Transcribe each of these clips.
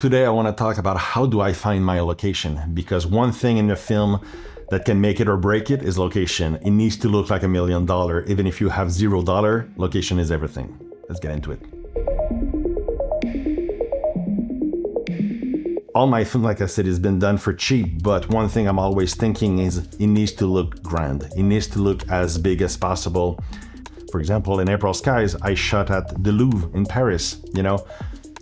Today I want to talk about how do I find my location because one thing in a film that can make it or break it is location. It needs to look like a million dollar. Even if you have zero dollar, location is everything. Let's get into it. All my film, like I said, has been done for cheap, but one thing I'm always thinking is it needs to look grand. It needs to look as big as possible. For example, in April Skies, I shot at the Louvre in Paris, you know,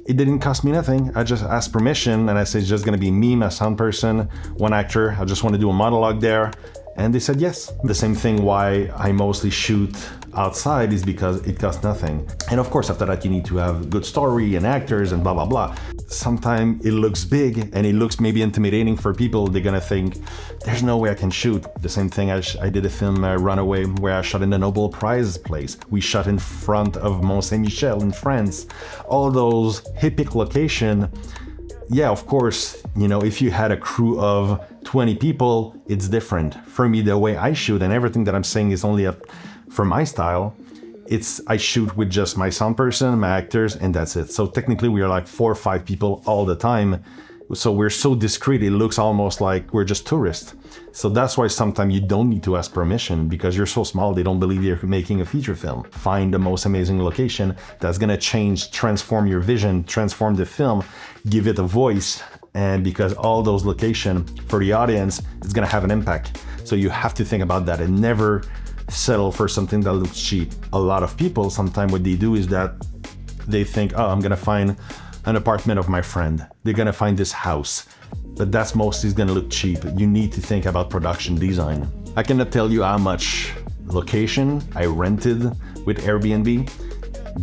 it didn't cost me nothing. I just asked permission and I said it's just gonna be me, my sound person, one actor. I just want to do a monologue there. And they said yes. The same thing why I mostly shoot outside is because it costs nothing. And of course, after that, you need to have good story and actors and blah, blah, blah. Sometimes it looks big and it looks maybe intimidating for people. They're gonna think, there's no way I can shoot. The same thing I, I did a film, uh, Runaway, where I shot in the Nobel Prize place. We shot in front of Mont Saint-Michel in France. All those hippic location yeah, of course, you know, if you had a crew of 20 people, it's different. For me, the way I shoot and everything that I'm saying is only for my style. It's I shoot with just my sound person, my actors, and that's it. So technically we are like four or five people all the time. So we're so discreet, it looks almost like we're just tourists. So that's why sometimes you don't need to ask permission because you're so small, they don't believe you're making a feature film. Find the most amazing location that's gonna change, transform your vision, transform the film, give it a voice. And because all those location for the audience is gonna have an impact. So you have to think about that and never settle for something that looks cheap. A lot of people, sometimes what they do is that they think, oh, I'm gonna find an apartment of my friend. They're gonna find this house, but that's mostly gonna look cheap. You need to think about production design. I cannot tell you how much location I rented with Airbnb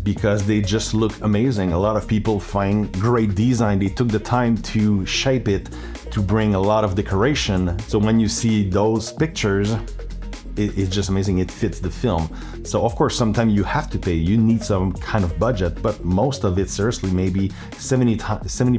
because they just look amazing. A lot of people find great design. They took the time to shape it to bring a lot of decoration. So when you see those pictures, it, it's just amazing. It fits the film. So of course, sometimes you have to pay. You need some kind of budget, but most of it, seriously, maybe 70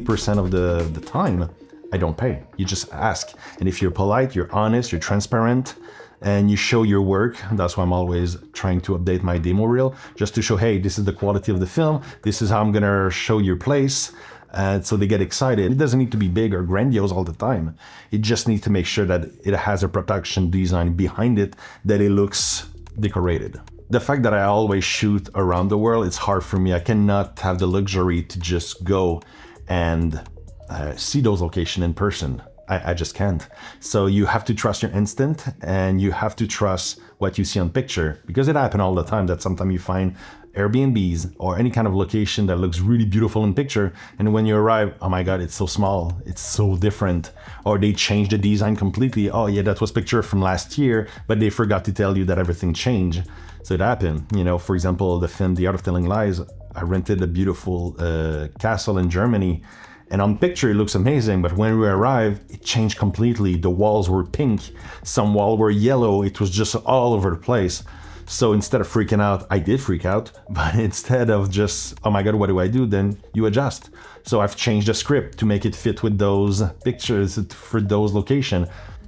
percent of the the time, I don't pay. You just ask, and if you're polite, you're honest, you're transparent, and you show your work. That's why I'm always trying to update my demo reel, just to show, hey, this is the quality of the film. This is how I'm gonna show your place. And so they get excited. It doesn't need to be big or grandiose all the time. It just needs to make sure that it has a production design behind it, that it looks decorated. The fact that I always shoot around the world, it's hard for me. I cannot have the luxury to just go and uh, see those locations in person. I, I, just can't. So you have to trust your instinct and you have to trust what you see on picture because it happens all the time that sometimes you find Airbnbs or any kind of location that looks really beautiful in picture and when you arrive, oh my god, it's so small, it's so different. Or they changed the design completely. Oh yeah, that was picture from last year, but they forgot to tell you that everything changed. So it happened. You know, for example, the film The Art of Telling Lies, I rented a beautiful uh, castle in Germany and on picture it looks amazing, but when we arrived, it changed completely. The walls were pink, some walls were yellow, it was just all over the place. So instead of freaking out, I did freak out, but instead of just, oh my god, what do I do? Then you adjust. So I've changed the script to make it fit with those pictures for those location.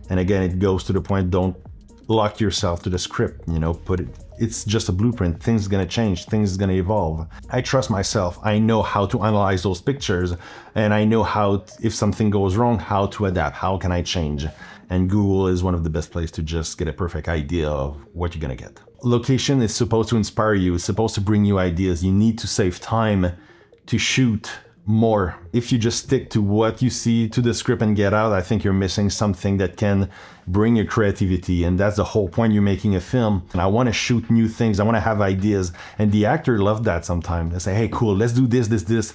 And again, it goes to the point, don't lock yourself to the script, you know, put it, it's just a blueprint. Things gonna change, things gonna evolve. I trust myself. I know how to analyze those pictures and I know how, if something goes wrong, how to adapt, how can I change? And Google is one of the best places to just get a perfect idea of what you're gonna get location is supposed to inspire you, it's supposed to bring you ideas. You need to save time to shoot more. If you just stick to what you see to the script and get out, I think you're missing something that can bring your creativity. And that's the whole point you're making a film. And I want to shoot new things. I want to have ideas. And the actor love that sometimes. They say, hey, cool, let's do this, this, this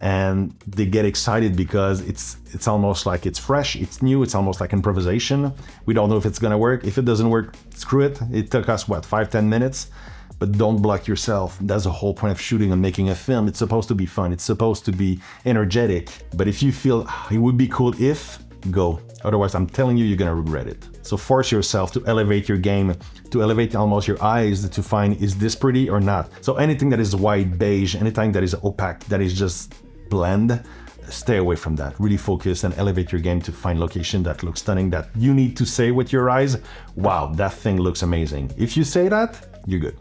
and they get excited because it's it's almost like it's fresh, it's new, it's almost like improvisation. We don't know if it's gonna work. If it doesn't work, screw it. It took us what five ten minutes, but don't block yourself. That's the whole point of shooting and making a film. It's supposed to be fun. It's supposed to be energetic. But if you feel oh, it would be cool if, go. Otherwise, I'm telling you, you're gonna regret it. So force yourself to elevate your game, to elevate almost your eyes to find is this pretty or not. So anything that is white, beige, anything that is opaque, that is just blend, stay away from that. Really focus and elevate your game to find location that looks stunning, that you need to say with your eyes, wow, that thing looks amazing. If you say that, you're good.